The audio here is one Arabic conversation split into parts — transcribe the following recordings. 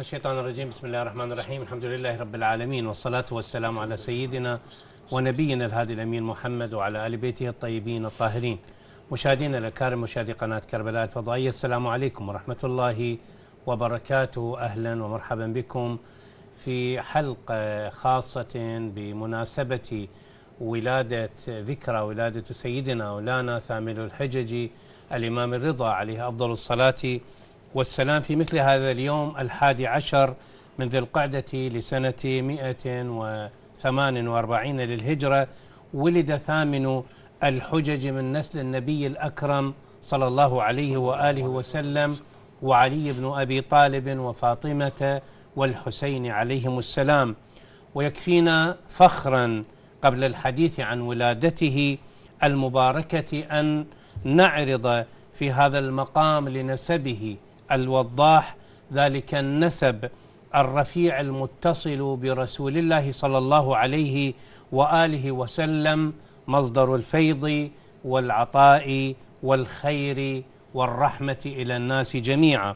من الشيطان الرجيم. بسم الله الرحمن الرحيم. الحمد لله رب العالمين والصلاة والسلام على سيدنا ونبينا الهادي الأمين محمد وعلى آل بيته الطيبين الطاهرين. مشاهدينا الأكارم مشاهدي قناة كربلاء الفضائية السلام عليكم ورحمة الله وبركاته. أهلا ومرحبا بكم في حلقة خاصة بمناسبة ولادة ذكرى ولادة سيدنا مولانا ثامن الحجج الإمام الرضا عليه أفضل الصلاة. والسلام في مثل هذا اليوم الحادي عشر من ذي القعدة لسنة 148 للهجرة. ولد ثامن الحجج من نسل النبي الأكرم صلى الله عليه وآله وسلم وعلي بن أبي طالب وفاطمة والحسين عليهم السلام. ويكفينا فخرا قبل الحديث عن ولادته المباركة أن نعرض في هذا المقام لنسبه الوضاح ذلك النسب الرفيع المتصل برسول الله صلى الله عليه وآله وسلم مصدر الفيض والعطاء والخير والرحمة إلى الناس جميعا.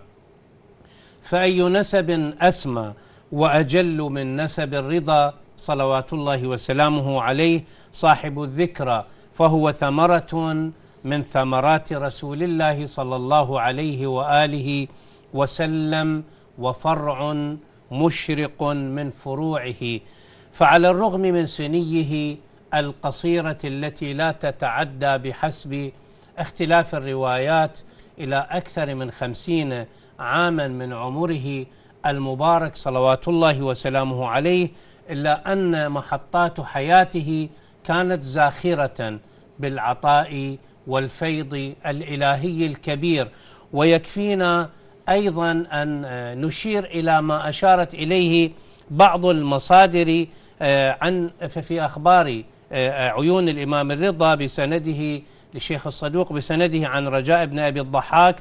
فأي نسب أسمى وأجل من نسب الرضا صلوات الله وسلامه عليه صاحب الذكرى فهو ثمرة من ثمرات رسول الله صلى الله عليه وآله وسلم وفرع مشرق من فروعه. فعلى الرغم من سنيه القصيرة التي لا تتعدى بحسب اختلاف الروايات إلى أكثر من خمسين عاما من عمره المبارك صلوات الله وسلامه عليه إلا أن محطات حياته كانت زاخرة بالعطاء والفيض الإلهي الكبير. ويكفينا أيضا أن نشير إلى ما أشارت إليه بعض المصادر آه، عن في أخبار آه، عيون الإمام الرضا بسنده للشيخ الصدوق بسنده عن رجاء بن أبي الضحاك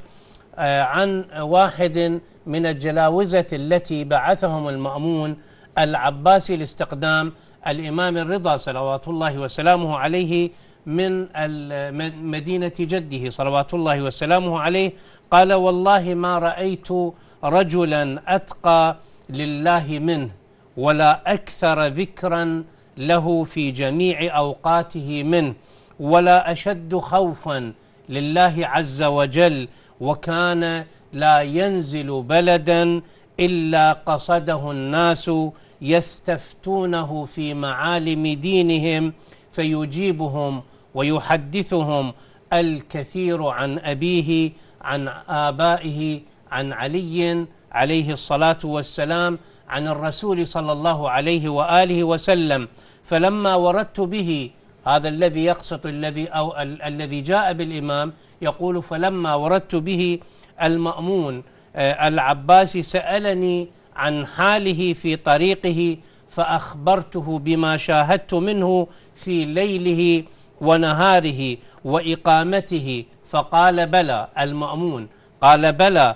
آه، عن واحد من الجلاوزة التي بعثهم المأمون العباسي لاستقدام الإمام الرضا صلوات الله وسلامه عليه من مدينة جده صلوات الله وسلامه عليه قال والله ما رأيت رجلا أتقى لله منه ولا أكثر ذكرا له في جميع أوقاته منه ولا أشد خوفا لله عز وجل وكان لا ينزل بلدا إلا قصده الناس يستفتونه في معالم دينهم فيجيبهم ويحدثهم الكثير عن أبيه عن آبائه عن علي عليه الصلاة والسلام عن الرسول صلى الله عليه وآله وسلم. فلما وردت به هذا الذي يقسط الذي أو ال الذي جاء بالإمام يقول فلما وردت به المأمون آه العباسي سألني عن حاله في طريقه فأخبرته بما شاهدت منه في ليله ونهاره وإقامته فقال بلى المأمون. قال بلى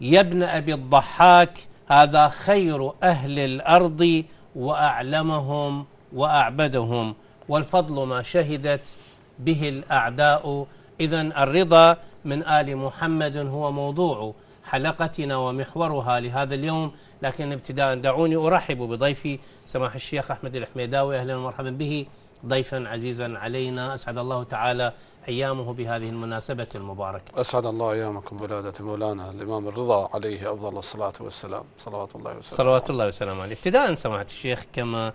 يا ابن أبي الضحاك هذا خير أهل الأرض وأعلمهم وأعبدهم والفضل ما شهدت به الأعداء. اذا الرضا من آل محمد هو موضوع حلقتنا ومحورها لهذا اليوم لكن ابتداء دعوني أرحب بضيفي سماح الشيخ أحمد الحميداوي أهلا ومرحبا به. ضيفا عزيزا علينا أسعد الله تعالى أيامه بهذه المناسبة المباركة. أسعد الله أيامكم بولاده مولانا الإمام الرضا عليه أفضل الصلاة والسلام صلوات الله وسلامه صلوات الله وسلامه عليه. ابتداء سماحة الشيخ كما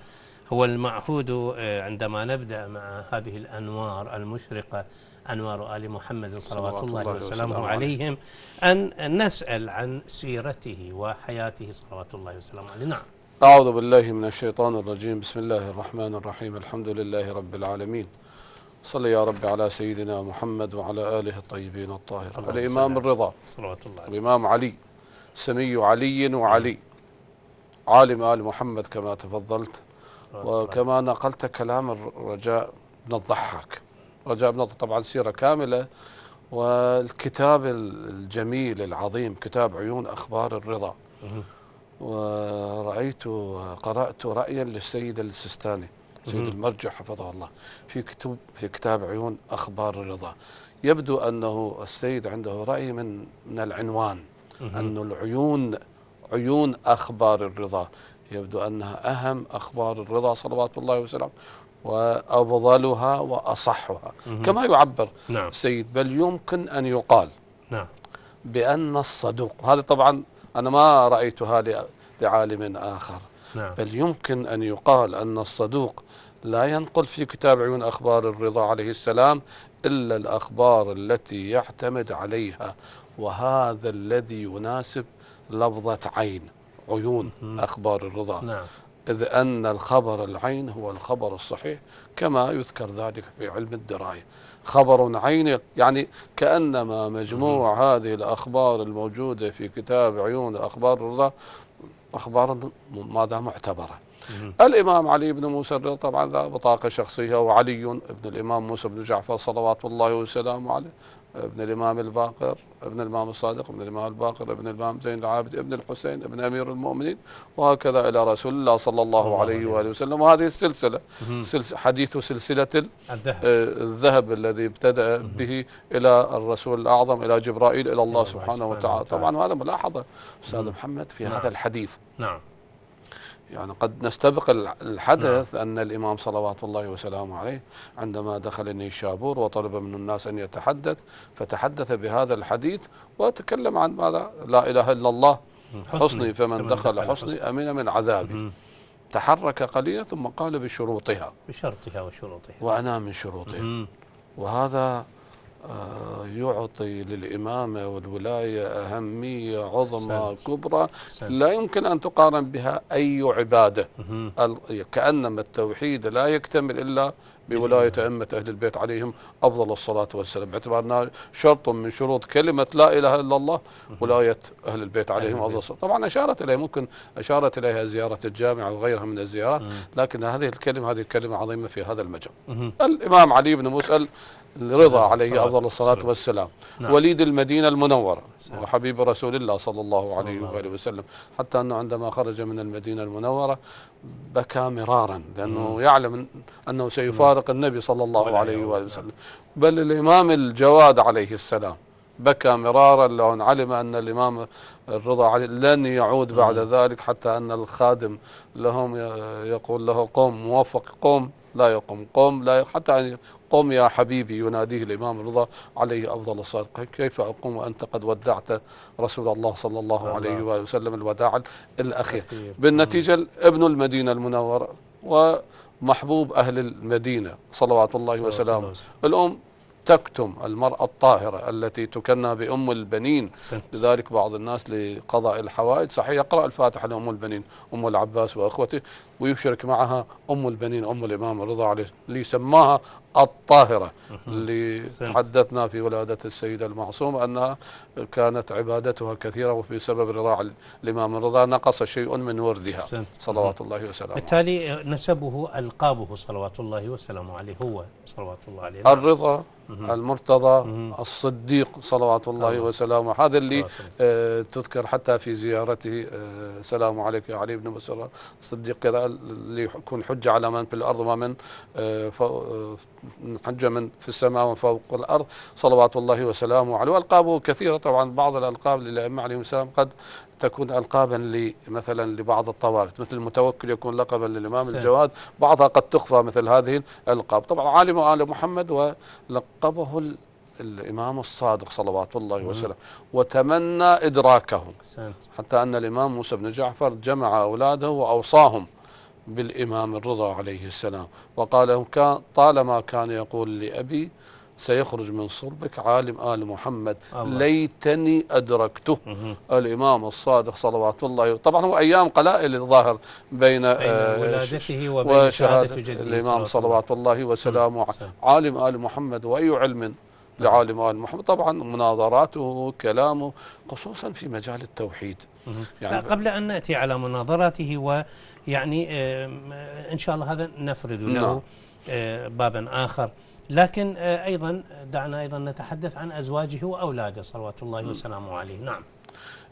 هو المعهود آه، عندما نبدأ مع هذه الأنوار المشرقة أنوار آل محمد صلوات الله وسلامه عليهم أن نسأل عن سيرته وحياته صلوات الله وسلامه عليه. نعم. أعوذ بالله من الشيطان الرجيم. بسم الله الرحمن الرحيم. الحمد لله رب العالمين. صلى يا رب على سيدنا محمد وعلى آله الطيبين الطاهرين. الإمام الرضا. صلوات الله الإمام علي. سمي علي وعلي. عالم آل محمد كما تفضلت. وكما نقلت كلام الرجاء بن الضحاك. رجاء بن طبعا سيرة كاملة. والكتاب الجميل العظيم كتاب عيون أخبار الرضا. ورأيت قرأت رأيا للسيد السستاني سيد المرجع حفظه الله في كتب في كتاب عيون أخبار الرضا. يبدو أنه السيد عنده رأي من من العنوان أن العيون عيون أخبار الرضا. يبدو أنها أهم أخبار الرضا صلوات الله وسلامه وأفضلها وأصحها. كما يعبر نعم. سيد بل يمكن أن يقال نعم. بأن الصدوق هذا طبعا أنا ما رأيتها لعالم آخر. نعم. بل يمكن أن يقال أن الصدوق لا ينقل في كتاب عيون أخبار الرضا عليه السلام إلا الأخبار التي يعتمد عليها وهذا الذي يناسب لفظة عين عيون أخبار الرضا. نعم. إذ أن الخبر العين هو الخبر الصحيح كما يذكر ذلك في علم الدراية. خبر عين يعني كأنما مجموع هذه الأخبار الموجودة في كتاب عيون أخبار الرضا أخبار ماذا؟ معتبرة. الإمام علي بن موسى الرضا طبعا ذا بطاقة شخصية وعلي ابن الإمام موسى بن جعفر صلوات الله وسلامه عليه. ابن الإمام الباقر ابن الإمام الصادق ابن الإمام الباقر ابن الإمام زين العابد ابن الحسين ابن أمير المؤمنين وهكذا إلى رسول الله صلى الله عليه وآله وسلم. وهذه السلسلة حديث سلسلة الذهب. آه، الذهب الذي ابتدأ به إلى الرسول الأعظم إلى جبرائيل إلى الله الله سبحانه وتعالى. طبعا هذا ملاحظة أستاذ محمد في نعم. هذا الحديث. نعم. يعني قد نستبق الح- الحدث أن الإمام صلوات الله وسلامه عليه عندما دخل النيشابور وطلب من الناس أن يتحدث فتحدث بهذا الحديث وتكلم عن ماذا؟ لا إله إلا الله حصني فمن دخل حصني أمن من عذابي. تحرك قليلا ثم قال بشروطها. بشرطها وشروطها. وأنا من شروطها. وهذا يعطي للإمامة والولاية أهمية عظمى. كبرى. لا يمكن أن تقارن بها أي عبادة. كأنما التوحيد لا يكتمل إلا بولاية أئمة أهل البيت عليهم أفضل الصلاة والسلام. باعتبارنا شرط من شروط كلمة لا إله إلا الله ولاية أهل البيت عليهم أفضل الصلاة. طبعا أشارت إليه ممكن أشارت إليها زيارة الجامعة وغيرها من الزيارات لكن هذه الكلمة هذه كلمة عظيمة في هذا المجال. الإمام علي بن موسى الرضا نعم، عليه أفضل الصلاة والسلام. والسلام نعم. وليد المدينة المنورة سلام. وحبيب رسول الله صلى الله عليه وآله وسلم حتى أنه عندما خرج من المدينة المنورة بكى مرارا لأنه يعلم أنه سيفارق النبي صلى الله عليه. وآله وسلم بل الإمام الجواد عليه السلام بكى مرارا لأن علم أن الإمام الرضا عليه لن يعود بعد ذلك حتى أن الخادم لهم يقول له قم موفق قم لا يقوم قم لا حتى أن قم يا حبيبي يناديه الإمام الرضا عليه أفضل الصلاة كيف أقوم وأنت قد ودعت رسول الله صلى الله. عليه وآله وسلم الوداع الأخير أخير. بالنتيجة ابن المدينة المنورة ومحبوب أهل المدينة صلوات الله وسلامه. الأم تكتم المرأة الطاهرة التي تكنى بأم البنين. لذلك بعض الناس لقضاء الحوائج صحيح يقرأ الفاتحة لأم البنين أم العباس وأخوته ويشرك معها أم البنين أم الإمام الرضا عليه اللي سماها الطاهرة اللي. تحدثنا في ولادة السيدة المعصومة أنها كانت عبادتها كثيرة وفي سبب رضاع الإمام الرضا نقص شيء من وردها. صلوات الله وسلامه بالتالي نسبه ألقابه صلوات الله وسلامه عليه هو صلوات الله عليه. الرضا المرتضى. الصديق صلوات الله. وسلامه هذا اللي. آه، تذكر حتى في زيارته آه، سلام عليك يا علي بن مسر الصديق كذا اللي يكون حجة على من في الأرض ومن آه، آه، حجة من في السماء وفوق الأرض. صلوات الله وسلامه عليه. وألقابه كثيرة طبعا. بعض الألقاب للأئمة عليهم السلام قد تكون ألقابا ل- مثلا لبعض الطوائف مثل المتوكل يكون لقبا للإمام سلام. الجواد. بعضها قد تخفى مثل هذه الألقاب. طبعا عالم آل محمد ولقبه ال- الإمام الصادق صلوات الله وسلامه. وتمنى إدراكه أحسنت. حتى أن الإمام موسى بن جعفر جمع أولاده وأوصاهم. بالإمام الرضا عليه السلام وقال كان طالما كان يقول لأبي سيخرج من صلبك عالم آل محمد الله. ليتني أدركته. الإمام الصادق صلوات الله طبعا هو أيام قلائل الظاهر بين, بين آه، ولادته وبين شهادة جده الإمام صلوات الله وسلامه. سلام. عالم آل محمد وأي علم لعالم آل محمد. طبعا مناظراته كلامه خصوصا في مجال التوحيد. يعني قبل أن نأتي على مناظراته ويعني إن شاء الله هذا نفرد له نعم. آه، بابا آخر. لكن آه، أيضا دعنا أيضا نتحدث عن أزواجه وأولاده صلوات الله وسلامه عليه. نعم.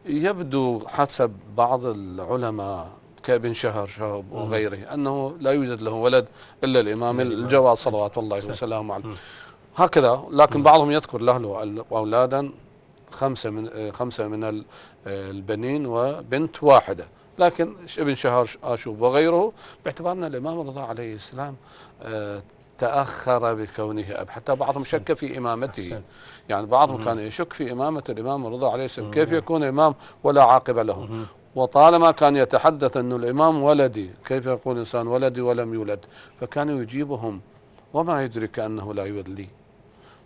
يبدو حسب بعض العلماء كابن شهر شهب وغيره أنه لا يوجد له ولد إلا الإمام الجواد صلوات الله سلام. وسلامه عليه. هكذا لكن بعضهم يذكر له أولادا خمسة من خمسة من ال- البنين وبنت واحدة. لكن ابن شهر آشوب وغيره باعتبار أن الإمام الرضا عليه السلام آه، تأخر بكونه أب. حتى بعضهم شك في إمامته. يعني بعضهم كان يشك في إمامة الإمام الرضا عليه السلام. كيف يكون إمام ولا عاقب له؟ وطالما كان يتحدث أن الإمام ولدي كيف يقول إنسان ولدي ولم يولد؟ فكانوا يجيبهم. وما يدرك أنه لا يولد لي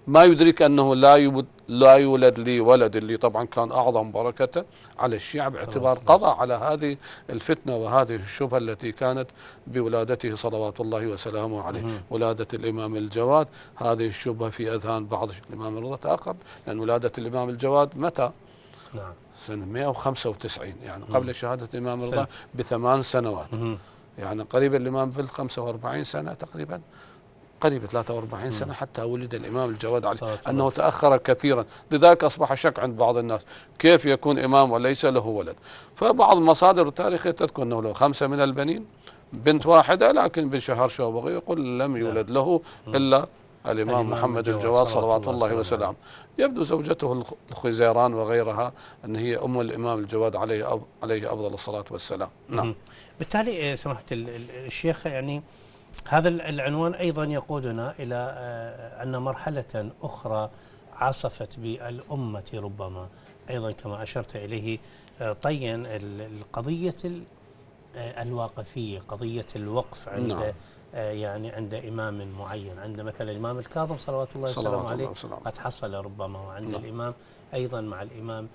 ما يدرك أنه لا يولد, لا يولد لي ولد اللي طبعا كان أعظم بركة على الشيعة باعتبار قضى على هذه الفتنة وهذه الشبهة التي كانت بولادته صلوات الله وسلامه عليه. ولادة الإمام الجواد هذه الشبهة في أذهان بعض الإمام الرضا تأخر لأن ولادة الإمام الجواد متى؟ نعم. سنة 195 يعني قبل شهادة الإمام. الرضا بثمان سنوات. مهم. يعني قريب الإمام بال 45 سنة تقريبا. قريب 43 سنة حتى ولد الإمام الجواد عليه أنه تأخر كثيرا. لذلك أصبح شك عند بعض الناس. كيف يكون إمام وليس له ولد؟ فبعض المصادر التاريخية تذكر أنه له خمسة من البنين بنت واحدة لكن بن شهر شوبغي يقول لم يولد له إلا الإمام محمد الجواد الجواد صلوات الله وسلامه. يبدو زوجته الخ- الخزيران وغيرها أن هي أم الإمام الجواد عليه عليه أفضل الصلاة والسلام. نعم. بالتالي آه، سماحة ال- ال- الشيخ يعني هذا ال- العنوان أيضا يقودنا إلى آه، أن مرحلة أخرى عصفت بالأمة ربما أيضا كما أشرت إليه آه، طيا ال- القضية ال- آه، الواقفية قضية الوقف عند نعم. يعني عند إمام معين عند مثلا الإمام الكاظم صلوات الله وسلامه عليه. قد حصل ربما وعند نعم. الإمام أيضا مع الإمام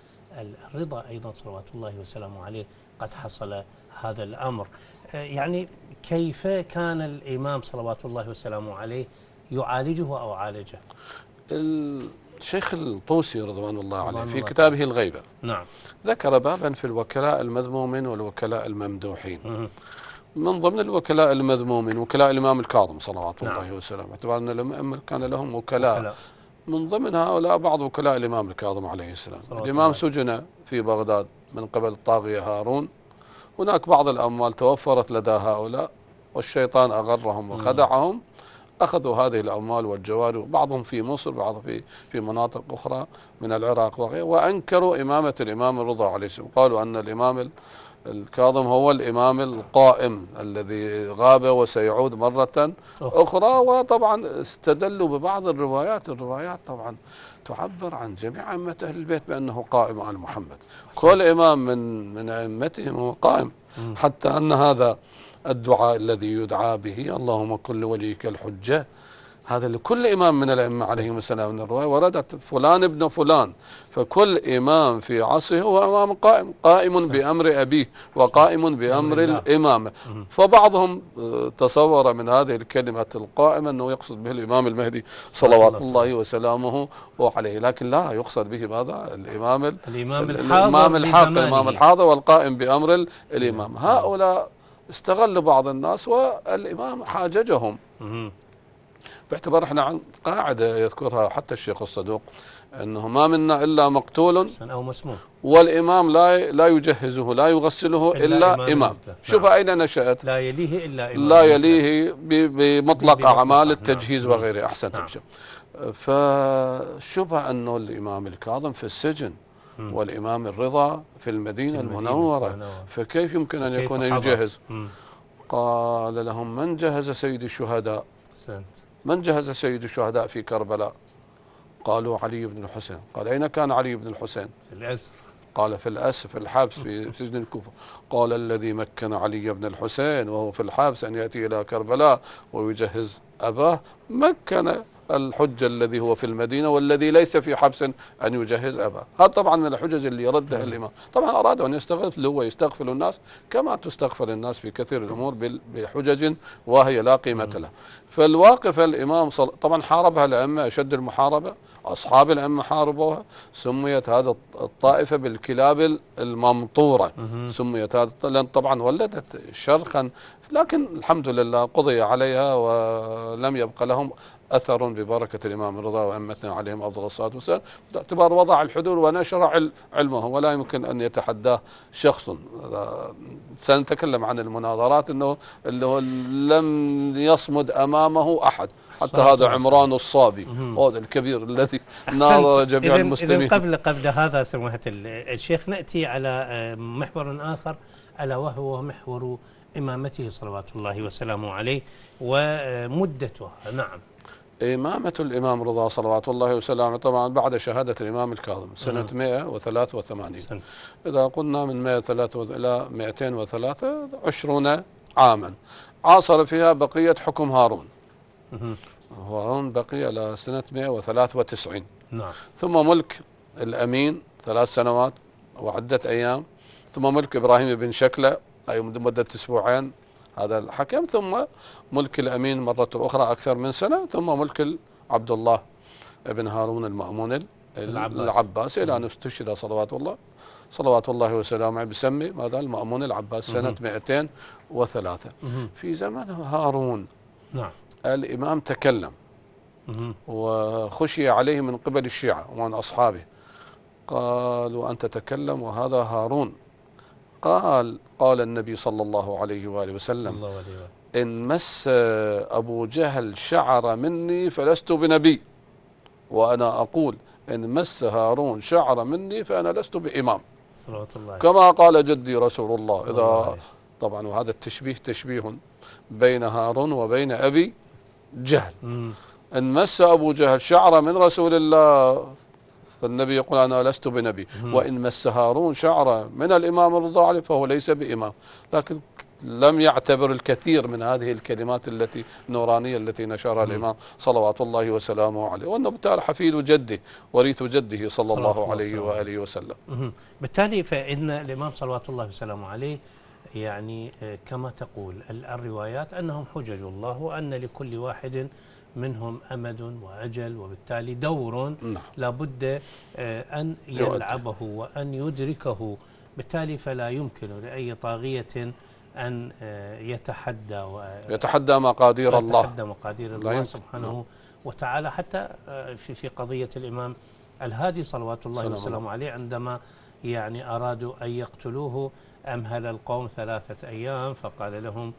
الرضا أيضا صلوات الله وسلامه عليه قد حصل هذا الأمر آه، يعني كيف كان الإمام صلوات الله وسلامه عليه يعالجه أو عالجه الشيخ الطوسي رضوان الله عليه رضوان في الله. كتابه الغيبة نعم ذكر بابا في الوكلاء المذمومين والوكلاء الممدوحين. من ضمن الوكلاء المذمومين وكلاء الإمام الكاظم صلوات نعم. الله وسلامه باعتبار أن الأئمة كان لهم وكلاء وكلاء. من ضمن هؤلاء بعض وكلاء الإمام الكاظم عليه السلام الإمام. سجن في بغداد من قبل الطاغية هارون. هناك بعض الأموال توفرت لدى هؤلاء والشيطان أغرهم وخدعهم. أخذوا هذه الأموال والجواري بعضهم في مصر بعضهم في في مناطق أخرى من العراق وغيره وأنكروا إمامة الإمام الرضا عليه السلام. قالوا أن الإمام ال- الكاظم هو الإمام القائم الذي غاب وسيعود مرة أخرى. وطبعا استدلوا ببعض الروايات. الروايات طبعا تعبر عن جميع أئمة أهل البيت بأنه قائم آل محمد. كل إمام من من أئمتهم هو قائم. حتى أن هذا الدعاء الذي يدعى به اللهم كن لوليك الحجة هذا لكل إمام من الأئمة عليهم السلام من الرواية وردت فلان ابن فلان. فكل إمام في عصره هو إمام قائم قائم بأمر أبيه وقائم بأمر. الإمامة. فبعضهم آه، تصور من هذه الكلمة القائمة أنه يقصد به الإمام المهدي صلوات الله. الله. وسلامه عليه. لكن لا يقصد به ماذا؟ الإمام ال- الإمام ال- الحاضر الإمام بزمانه. الإمام الحاضر والقائم بأمر ال- الإمام هؤلاء استغل بعض الناس والإمام حاججهم. باعتبار إحنا عن قاعدة يذكرها حتى الشيخ الصدوق أنه ما منا إلا مقتول أو مسموم والإمام لا لا يجهزه لا يغسله إلا إلا, إمام إمام. شوف نعم. أين نشأت لا يليه إلا إمام لا. يليه بمطلق أعمال نعم. التجهيز نعم. وغيره أحسنت نعم. فشبه أنه الإمام الكاظم في السجن مم. والإمام الرضا في المدينة, في المدينة المنورة المنورة. فكيف يمكن كيف يكون؟ يجهز. قال لهم من جهز سيد الشهداء من جهز سيد الشهداء في كربلاء؟ قالوا علي بن الحسين. قال أين كان علي بن الحسين؟ في الأسر قال في الأسر في الحبس في سجن الكوفة. قال الذي مكن علي بن الحسين وهو في الحبس أن يأتي إلى كربلاء ويجهز أباه مكن الحجة الذي هو في المدينة والذي ليس في حبس أن يجهز أباه. هذا طبعا من الحجج اللي يردها الإمام. طبعا أراد أن يستغفل هو يستغفل الناس كما تستغفل الناس في كثير الأمور بحجج وهي لا قيمة لها. فالواقف الإمام صل... طبعا حاربها الأئمة أشد المحاربة أصحاب الأئمة حاربوها سميت هذا الطائفة بالكلاب الممطورة. سميت هذا لأن طبعا ولدت شرخا لكن الحمد لله قضي عليها ولم يبقى لهم أثر ببركة الإمام الرضا وائمتنا عليهم أفضل الصلاة والسلام. باعتبار وضع الحدود ونشر علمه ولا يمكن أن يتحداه شخص. سنتكلم عن المناظرات إنه اللي هو لم يصمد أمامه أحد حتى هذا عمران الصابي هذا الكبير الذي ناظر جميع إذن المسلمين. إذن قبل قبل هذا سماحة الشيخ نأتي على محور آخر ألا وهو محور إمامته صلوات الله وسلامه عليه ومدتها نعم. إمامة الإمام رضا صلوات الله وسلامه طبعا بعد شهادة الإمام الكاظم سنة 183 سنة. إذا قلنا من 103 إلى 203 عشرون عاما. عاصر فيها بقية حكم هارون. هارون بقي إلى سنة 193 نعم. ثم ملك الأمين ثلاث سنوات وعدة أيام. ثم ملك إبراهيم بن شكلة أي مدة أسبوعين. هذا الحكم ثم ملك الأمين مرة أخرى أكثر من سنة ثم ملك عبد الله بن هارون المأمون العباس, العباس إلى أن استشهد صلوات الله. صلوات الله وسلامه بسمي ماذا المأمون العباس سنة 203 في زمن هارون نعم. الإمام تكلم. وخشي عليه من قبل الشيعة ومن أصحابه. قالوا أنت تتكلم وهذا هارون. قال قال النبي صلى الله عليه وآله وسلم الله عليه إن مس أبو جهل شعر مني فلست بنبي. وأنا أقول إن مس هارون شعر مني فأنا لست بإمام. صلوات الله كما قال جدي رسول الله إذا الله طبعا وهذا التشبيه تشبيه بين هارون وبين أبي جهل. إن مس أبو جهل شعر من رسول الله فالنبي يقول أنا لست بنبي. وإن مس هارون شعر من الإمام الرضا عليه فهو ليس بإمام. لكن لم يعتبر الكثير من هذه الكلمات التي النورانية التي نشرها الإمام صلوات الله وسلامه عليه. وأنه بالتالي حفيد جده وريث جده صلى الله عليه وآله وسلم. بالتالي فإن الإمام صلوات الله وسلامه عليه يعني آه، كما تقول الروايات أنهم حجج الله وأن لكل واحد منهم أمد وأجل وبالتالي دور نعم. لابد آه، أن يلعبه وأن يدركه. بالتالي فلا يمكن لأي طاغية أن آه، يتحدى يتحدى مقادير الله. يتحدى مقادير الله سبحانه نعم. وتعالى. حتى في في قضية الإمام الهادي صلوات الله وسلامه عليه عندما يعني أرادوا أن يقتلوه أمهل القوم ثلاثة أيام؟ فقال لهم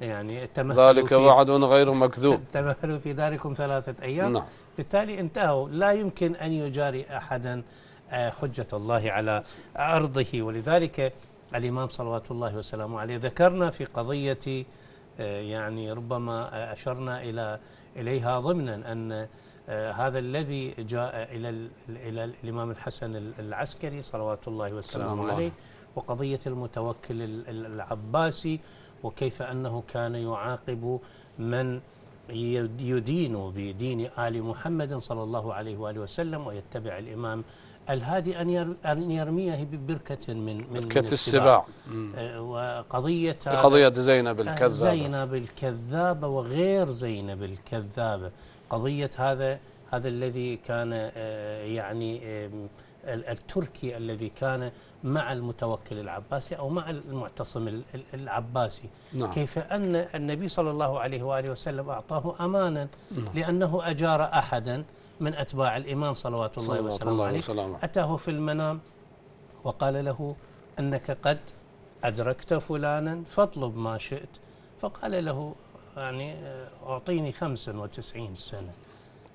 يعني ذلك وعد غير مكذوب. تمهلوا في داركم ثلاثة أيام. نعم. بالتالي انتهوا. لا يمكن أن يجاري أحدا آه، حجة الله على أرضه. ولذلك الإمام صلوات الله وسلامه عليه ذكرنا في قضية آه، يعني ربما أشرنا إلى إليها ضمنا أن آه، هذا الذي جاء إلى إلى الإمام الحسن العسكري صلوات الله وسلامه عليه. وقضية المتوكل العباسي وكيف أنه كان يعاقب من يدين بدين آل محمد صلى الله عليه وآله وسلم ويتبع الإمام الهادي أن يرميه ببركة من من بركة السباع. آه، وقضية قضية زينب الكذابة. زينب الكذابة وغير زينب الكذابة. قضية هذا هذا الذي كان آه، يعني التركي الذي كان مع المتوكل العباسي أو مع المعتصم العباسي. نعم. كيف أن النبي صلى الله عليه وآله وسلم أعطاه أمانا نعم. لأنه أجار أحدا من أتباع الإمام صلوات الله وسلامه عليه. أتاه في المنام وقال له أنك قد أدركت فلانا فاطلب ما شئت. فقال له يعني أعطيني 95 سنة.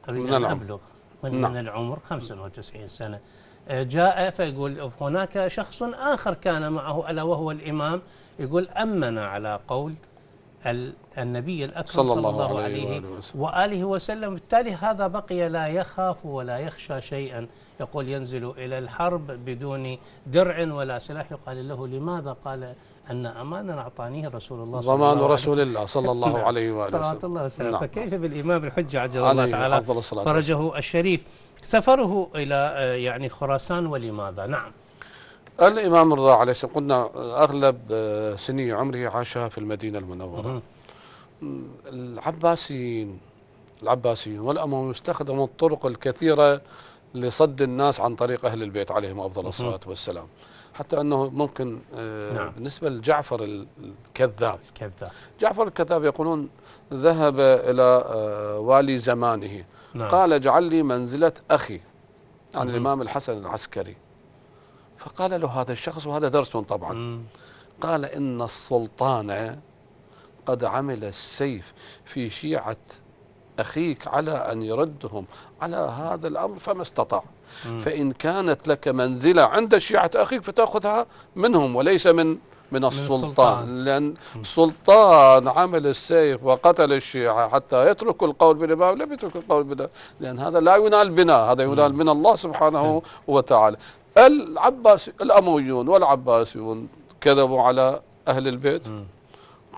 أريد أن أبلغ. من, نعم. من العمر 95 سنة. جاء فيقول هناك شخص آخر كان معه ألا وهو الإمام. يقول أمنا على قول النبي الأكرم صلى الله, صلى الله عليه, عليه وآله وسلم. بالتالي هذا بقي لا يخاف ولا يخشى شيئا. يقول ينزل إلى الحرب بدون درع ولا سلاح. يقال له لماذا؟ قال أن أمانا أعطانيه رسول الله صلى ضمان الله رسول الله صلى الله عليه وآله وسلم. صلى الله وسلم. نعم. فكيف بالإمام الحجة عجل الله تعالى؟ فرجه الشريف. سفره إلى آه، يعني خراسان ولماذا؟ نعم. الإمام الرضا عليه السلام قلنا أغلب آه، سني عمره عاشها في المدينة المنورة. العباسيين العباسيين والأمويين استخدموا الطرق الكثيرة لصد الناس عن طريق أهل البيت عليهم أفضل الصلاة والسلام. حتى أنه ممكن آه، نعم. بالنسبة لجعفر ال- الكذاب كذاب جعفر الكذاب يقولون ذهب إلى آه، والي زمانه نعم قال اجعل لي منزلة أخي يعني مهم. الإمام الحسن العسكري فقال له هذا الشخص وهذا درس طبعا مم. قال إن السلطان قد عمل السيف في شيعة أخيك على أن يردهم على هذا الأمر فما استطاع مم. فإن كانت لك منزلة عند شيعة أخيك فتأخذها منهم وليس من من السلطان, السلطان. لأن السلطان عمل السيف وقتل الشيعة حتى يتركوا القول بالإمام لم يتركوا القول بالإمام لأن هذا لا ينال بنا هذا ينال من الله سبحانه وتعالى. العباس الأمويون والعباسيون كذبوا على أهل البيت.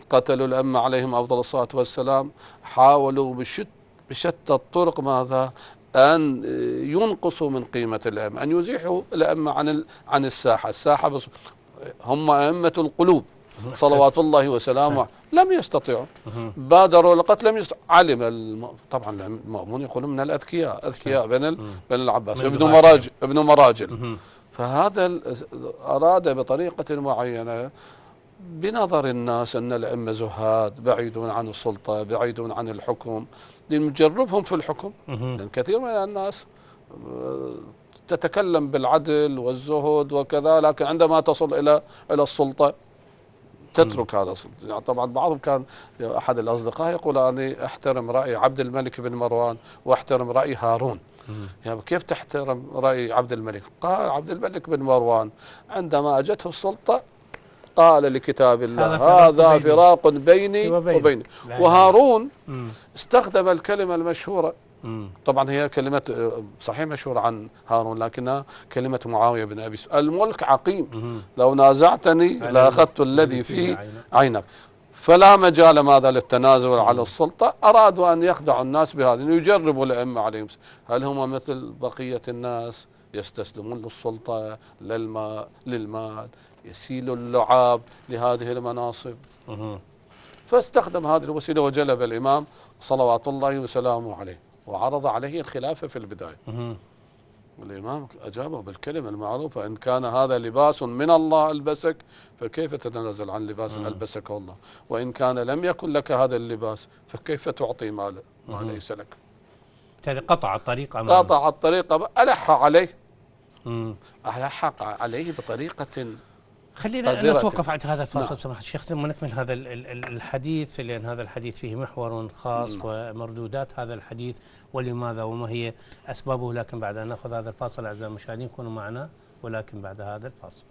قتلوا الأئمة عليهم أفضل الصلاة والسلام حاولوا بشت بشتى الطرق ماذا؟ أن ينقصوا من قيمة الأئمة أن يزيحوا الأئمة عن عن الساحة. الساحة بس هم أئمة القلوب. صلوات الله وسلامه لم يستطيعوا. بادروا القتل لم يستطيعوا علم الم... طبعا المأمون يقولون من الأذكياء. أذكياء بين ال... بين العباس ابن. مراجل ابن مراجل. فهذا ال- أراد بطريقة معينة بنظر الناس أن الأئمة زهاد بعيدون عن السلطة بعيدون عن الحكم. لنجربهم في الحكم. لأن كثير من الناس آه، تتكلم بالعدل والزهد وكذا لكن عندما تصل إلى إلى السلطة تترك هذا السلطة. يعني طبعا بعضهم كان أحد الأصدقاء يقول أنا أحترم رأي عبد الملك بن مروان وأحترم رأي هارون. يعني كيف تحترم رأي عبد الملك؟ قال عبد الملك بن مروان عندما أجته السلطة قال لكتاب الله هذا فراق هذا بيني فراق بيني وبينك. وبينك وهارون. استخدم الكلمة المشهورة. طبعا هي كلمة آه، صحيح مشهورة عن هارون لكنها كلمة معاوية بن أبي سفيان الملك عقيم. لو نازعتني لأخذت الذي فيه. عينك فلا مجال ماذا للتنازل على السلطة أرادوا أن يخدعوا الناس بهذا يجربوا الأئمة عليهم هل هم مثل بقية الناس يستسلمون للسلطة للماء للمال يسيل اللعاب لهذه المناصب. فاستخدم هذه الوسيلة وجلب الإمام صلوات الله وسلامه عليه وعرض عليه الخلافة في البداية. والإمام أجابه بالكلمة المعروفة إن كان هذا لباس من الله ألبسك فكيف تتنازل عن لباس. ألبسك الله وإن كان لم يكن لك هذا اللباس فكيف تعطي ما. ليس لك قطع الطريق أمامه قاطع الطريقة ألح عليه. ألح عليه بطريقة خلينا. نتوقف عند هذا الفاصل نعم. سماحة الشيخ ثم نكمل هذا ال- ال- ال- الحديث لأن هذا الحديث فيه محور خاص نعم. ومردودات هذا الحديث ولماذا وما هي أسبابه لكن بعد أن نأخذ هذا الفاصل أعزائي المشاهدين كونوا معنا ولكن بعد هذا الفاصل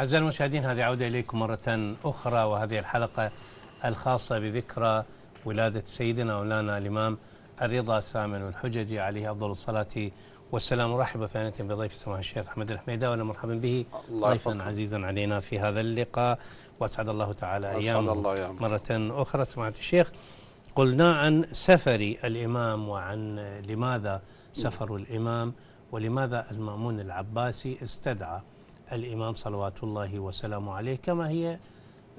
أعزائي المشاهدين هذه عودة إليكم مرة أخرى وهذه الحلقة الخاصة بذكرى ولادة سيدنا مولانا الإمام الرضا الثامن الحججي عليه أفضل الصلاة والسلام. ورحب ثانية بضيف سماحة الشيخ أحمد الحميدة وأهلا مرحبا به ضيفا عزيزا علينا في هذا اللقاء. وأسعد الله تعالى أيام مرة أخرى. سماحة الشيخ قلنا عن سفر الإمام وعن لماذا سفر الإمام ولماذا المأمون العباسي استدعى الإمام صلوات الله وسلامه عليه كما هي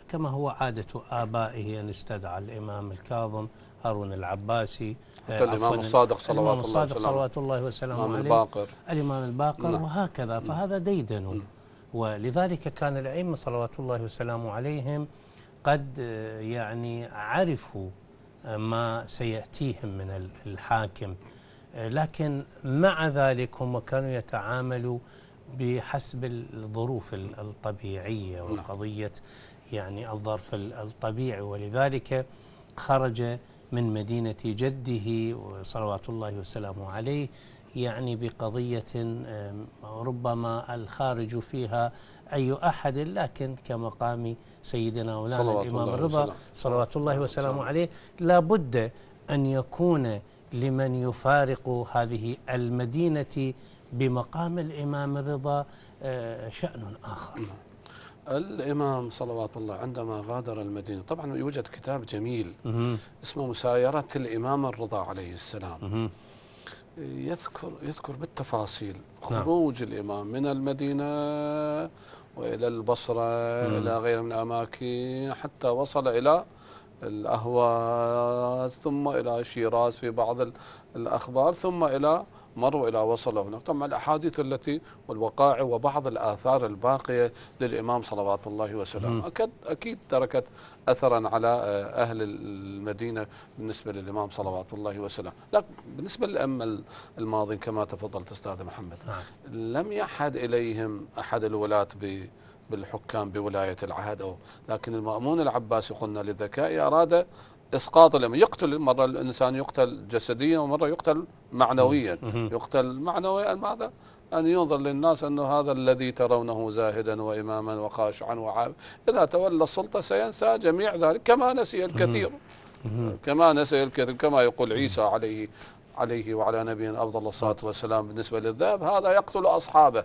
كما هو عادة آبائه أن استدعى الإمام الكاظم هارون العباسي حتى الإمام الصادق صلوات الله الصادق صلوات الله وسلامه عليه الباقر. الإمام الباقر نعم. وهكذا فهذا ديدن. نعم. ولذلك كان الأئمة صلوات الله وسلامه عليهم قد يعني عرفوا ما سيأتيهم من الحاكم. لكن مع ذلك هم كانوا يتعاملوا بحسب الظروف الطبيعية نعم. وقضية يعني الظرف الطبيعي. ولذلك خرج من مدينة جده صلوات الله وسلامه عليه يعني بقضية ربما الخارج فيها أي أحد لكن كمقام سيدنا مولانا الإمام الرضا صلوات الله وسلامه عليه. لا بد أن يكون لمن يفارق هذه المدينة بمقام الإمام الرضا آه، شأن آخر نعم. الإمام صلوات الله عندما غادر المدينة طبعا يوجد كتاب جميل اسمه مسايرة الإمام الرضا عليه السلام يذكر يذكر بالتفاصيل نعم. خروج. الإمام من المدينة وإلى البصرة إلى غير من الأماكن حتى وصل إلى الأهواز ثم إلى شيراز في بعض الأخبار ثم إلى مروا إلى وصلوا هناك طبعا الأحاديث التي والوقائع وبعض الآثار الباقية للإمام صلوات الله وسلامه. أكيد, أكيد تركت أثرا على آه، أهل المدينة بالنسبة للإمام صلوات الله وسلامه. لكن بالنسبة للأئمة الماضين كما تفضلت أستاذ محمد نعم. لم يحد إليهم أحد الولاة بالحكام بولاية العهد أو لكن المأمون العباسي قلنا لذكائه أراد إسقاط الامر يقتل مرة الإنسان يقتل جسديا ومرة يقتل معنويا. يقتل معنويا. ماذا؟ أن ينظر للناس انه هذا الذي ترونه زاهدا واماما وخاشعا وعاب إذا تولى السلطة سينسى جميع ذلك. كما نسي الكثير. كما نسي الكثير. كما يقول عيسى عليه عليه وعلى نبينا أفضل الصلاة والسلام بالنسبة للذهب هذا يقتل أصحابه.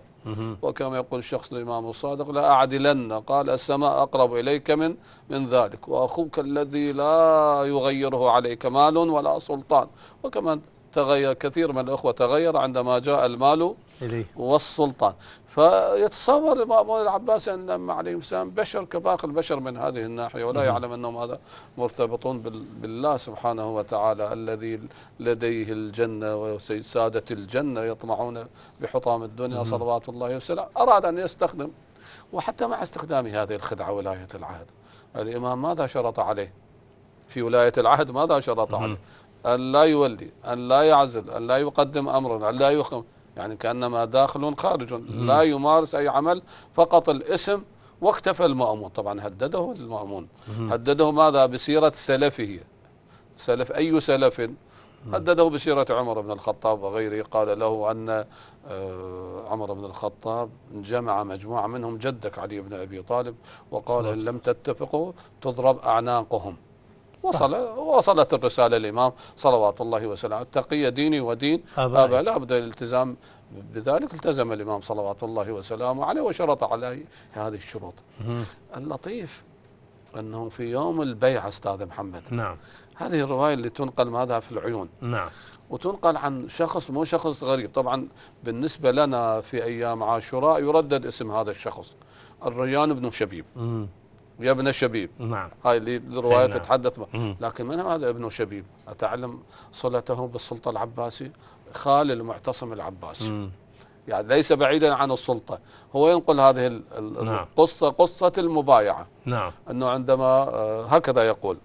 وكما يقول الشخص الإمام الصادق لا أعدلن. قال السماء أقرب إليك من من ذلك وأخوك الذي لا يغيره عليك مال ولا سلطان. وكما تغير كثير من الأخوة تغير عندما جاء المال إليه. والسلطان. فيتصور المأمون العباسي أن عليه السلام بشر كباقي البشر من هذه الناحية ولا يعلم أنهم هذا مرتبطون بالله سبحانه وتعالى الذي لديه الجنة وسادة الجنة يطمعون بحطام الدنيا صلوات الله وسلامه. أراد أن يستخدم وحتى مع استخدام هذه الخدعة ولاية العهد. الإمام ماذا شرط عليه؟ في ولاية العهد ماذا شرط عليه؟ أن لا يولي أن لا يعزل أن لا يقدم أمرا أن لا يقم يعني كأنما داخل خارج. لا يمارس أي عمل فقط الاسم واكتفى المأمون. طبعا هدده المأمون. هدده ماذا؟ بسيرة سلفه. سلف أي سلف؟ هدده بسيرة عمر بن الخطاب وغيره. قال له أن آه، عمر بن الخطاب جمع مجموعة منهم جدك علي بن أبي طالب وقال إن لم تتفقوا تضرب أعناقهم. وصل وصلت الرسالة للإمام صلوات الله وسلامه. التقية ديني ودين آباء لا بد الالتزام. بذلك التزم الإمام صلوات الله وسلامه عليه وشرط عليه هذه الشروط. اللطيف أنه في يوم البيعة أستاذ محمد. نعم. هذه الرواية اللي تنقل ماذا في العيون. نعم. وتنقل عن شخص مو شخص غريب. طبعا بالنسبة لنا في أيام عاشوراء يردد اسم هذا الشخص. الريان بن شبيب. مم. يا ابن شبيب. نعم. هاي اللي الرواية نعم. تتحدث لكن من هذا ابن شبيب؟ أتعلم صلته بالسلطة العباسي؟ خال المعتصم العباسي. مم. يعني ليس بعيدا عن السلطة. هو ينقل هذه نعم. القصة قصة المبايعة. نعم. أنه عندما آه، هكذا يقول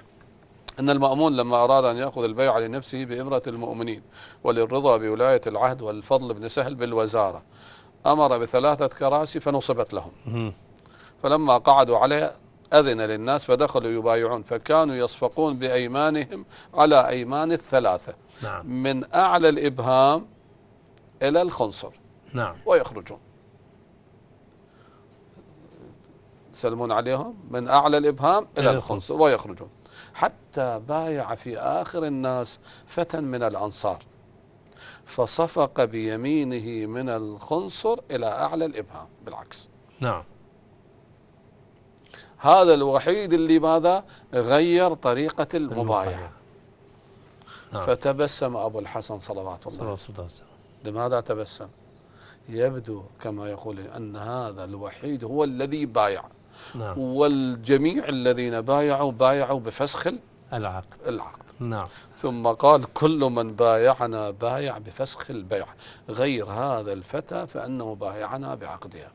أن المأمون لما أراد أن يأخذ البيعة لنفسه بإمرة المؤمنين وللرضا بولاية العهد والفضل بن سهل بالوزارة أمر بثلاثة كراسي فنصبت لهم. فلما قعدوا عليها أذن للناس فدخلوا يبايعون فكانوا يصفقون بأيمانهم على أيمان الثلاثة. نعم. من أعلى الإبهام إلى الخنصر. نعم. ويخرجون. يسلمون عليهم. من أعلى الإبهام إلى إلى الخنصر. ويخرجون. حتى بايع في آخر الناس فتى من الأنصار. فصفق بيمينه من الخنصر إلى أعلى الإبهام. بالعكس. نعم. هذا الوحيد اللي ماذا؟ غير طريقة المبايعة. نعم. فتبسم أبو الحسن صلوات الله عليه. وسلم لماذا تبسم؟ يبدو كما يقول أن هذا الوحيد هو الذي بايع. نعم. والجميع الذين بايعوا بايعوا بفسخ العقد. العقد. نعم. ثم قال كل من بايعنا بايع بفسخ البيع. غير هذا الفتى فأنه بايعنا بعقدها.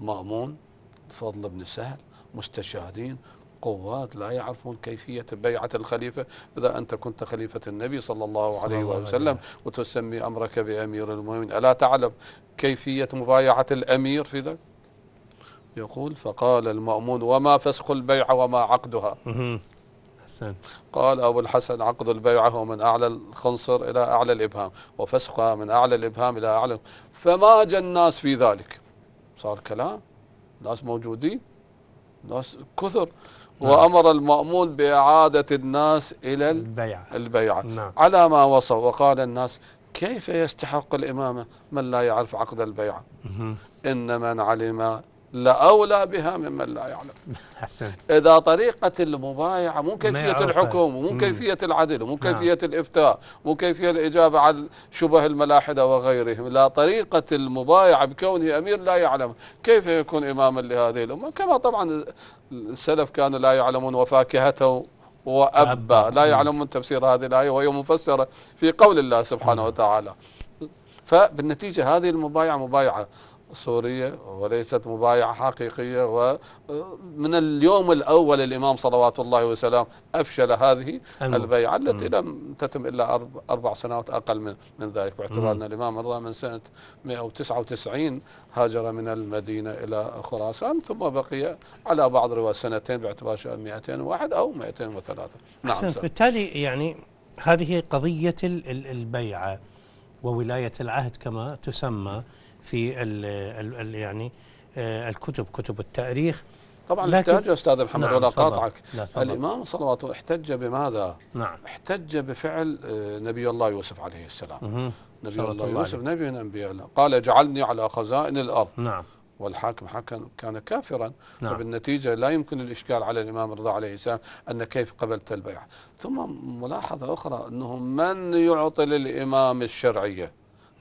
مأمون؟ فضل بن سهل مستشهدين قوات لا يعرفون كيفية بيعة الخليفة إذا أنت كنت خليفة النبي صلى الله صلى عليه الله وآله عليه وسلم وتسمي أمرك بأمير المؤمنين. ألا تعلم كيفية مبايعة الأمير في ذلك؟ يقول فقال المأمون وما فسخ البيعة وما عقدها؟ قال أبو الحسن عقد البيعة هو من أعلى الخنصر إلى أعلى الإبهام وفسخها من أعلى الإبهام إلى أعلى فماج الناس في ذلك؟ صار كلام. ناس موجودين ناس كثر. نعم. وأمر المأمون بإعادة الناس إلى البيعة. البيعة. نعم. على ما وصل وقال الناس كيف يستحق الإمامة من لا يعرف عقد البيعة. إن من علم لأولى بها ممن لا يعلم أحسن إذا طريقة المبايعة مو كيفية. الحكم ومو. كيفية العدل ومو نعم. كيفية الإفتاء مو كيفية الإجابة على شبه الملاحدة وغيرهم لا طريقة المبايعة بكونه أمير لا يعلم كيف يكون إماما لهذه الأمة كما طبعا السلف كانوا لا يعلمون وفاكهته وأبا. لا. يعلمون تفسير هذه الآية وهي مفسرة في قول الله سبحانه وتعالى فبالنتيجة هذه المبايعة مبايعة صورية وليست مبايعة حقيقية ومن اليوم الأول الإمام صلوات الله وسلام أفشل هذه البيعة التي. لم تتم إلا أربع, سنوات أقل من, من ذلك باعتبار. أن الإمام رضى من سنة 199 هاجر من المدينة إلى خراسان ثم بقي على بعض رواية سنتين باعتبار شهر 201 أو 203 نعم سأل. بالتالي يعني هذه قضية ال- ال- البيعة وولاية العهد كما تسمى في ال ال يعني آه، الكتب كتب التاريخ. طبعا لكن- احتاج أستاذ محمد نعم، ولا. قاطعك الإمام صلوات احتج بماذا؟ نعم. احتج بفعل آه، نبي الله يوسف عليه السلام. نبي الله الله يوسف عليه. نبي من أنبياء الله قال اجعلني على خزائن الأرض. نعم. والحاكم حكم كان كافرا. نعم. فبالنتيجة لا يمكن الإشكال على الإمام الرضا عليه السلام أن كيف قبلت البيعة ثم ملاحظة أخرى أنه من يعطي للإمام الشرعية؟